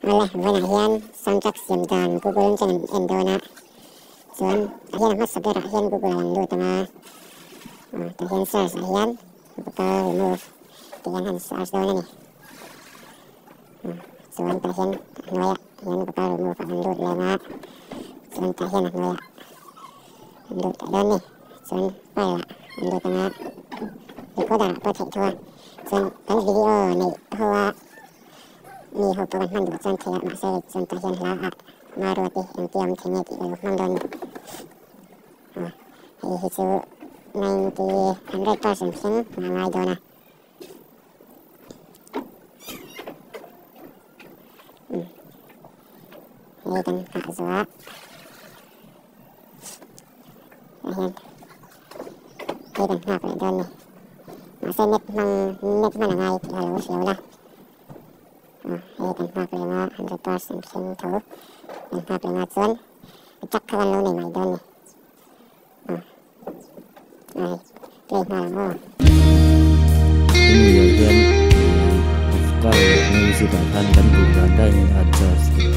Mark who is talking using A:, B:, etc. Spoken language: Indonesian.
A: Wala hiyan, soundtrack siyam dan Google jangan endo na. Soan, ahiyan mas sabi ra hiyan Google lang do tama. Oh, tahiyan search ahiyan, buka remove. Tiyan han search daw na ni. Oh, soan tahiyan noya, hiyan buka remove ang do le na. Soan tahiyan noya. Ando ta dan ni. Soan pai la, ando tama. Recorder po thai thua. Soan kan video ni hoa มีหกตัวมันดูจนเทียมาเสกจนตะเฮียนละอะมาโรติยังเตรียมเท Nah, ini tempat lima persen sini tahu. Tempat tuan. Cak kawan lu nih, my. Nah, nah, play malam lo.
B: Ini bagian afkar mengisi bahan dan bukanda yang ada.